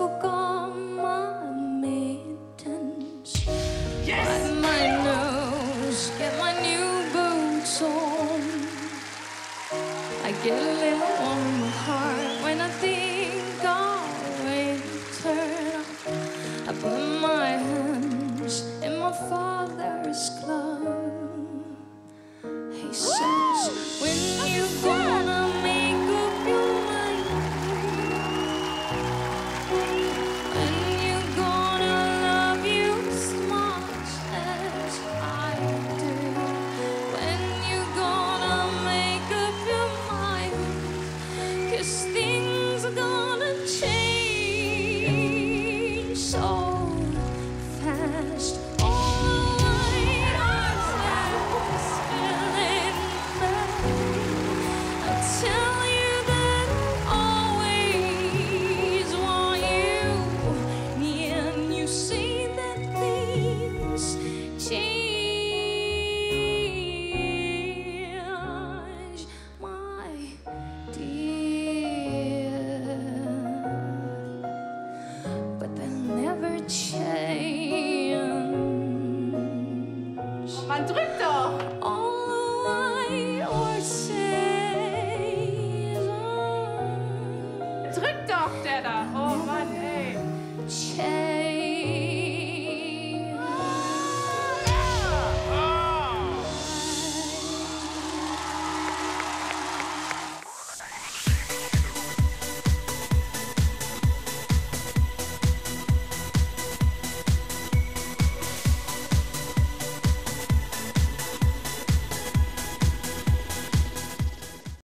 my Wipe my nose, get my new boots on. I get a little. all.